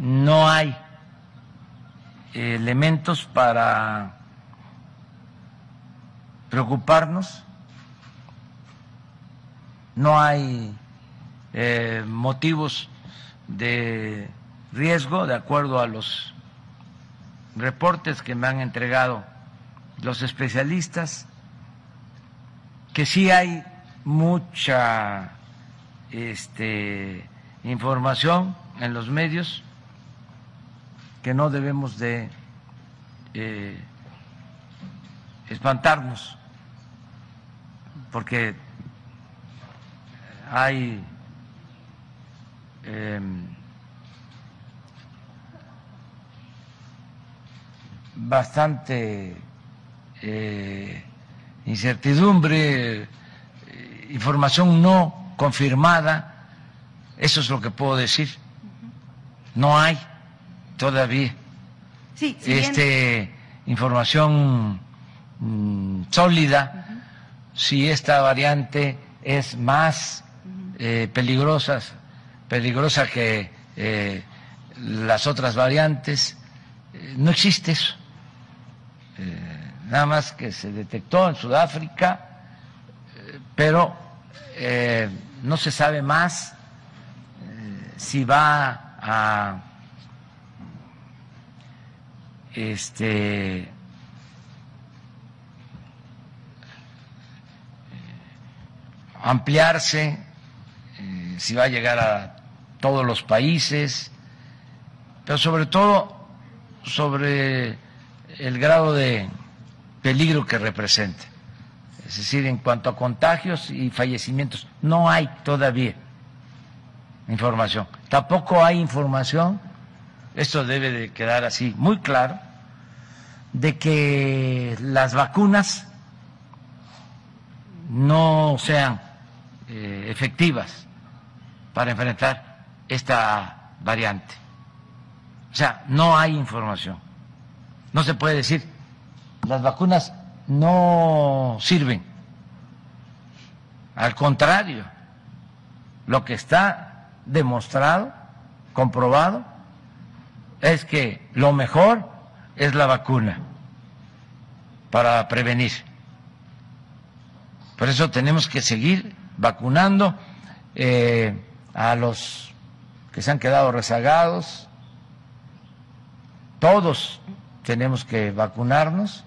no hay elementos para preocuparnos, no hay eh, motivos de riesgo de acuerdo a los reportes que me han entregado los especialistas, que sí hay mucha este, información en los medios que no debemos de eh, espantarnos, porque hay em, bastante eh, incertidumbre, eh, información no confirmada, eso es lo que puedo decir. No hay todavía. Este, información mm, sólida si esta variante es más eh, peligrosa, peligrosa que las otras variantes. no existe eso. Nada más que se detectó en Sudáfrica, eh, pero eh, no se sabe más eh, si va a este ampliarse, si va a llegar a todos los países, pero sobre todo sobre el grado de peligro que representa. Es decir, en cuanto a contagios y fallecimientos, no hay todavía información. Tampoco hay información, esto debe de quedar así muy claro, de que las vacunas no sean eh, efectivas para enfrentar esta variante. O sea, no hay información. No se puede decir las vacunas no sirven. Al contrario, lo que está demostrado, comprobado, es que lo mejor es la vacuna para prevenir. Por eso tenemos que seguir vacunando eh, a los que se han quedado rezagados. Todos tenemos que vacunarnos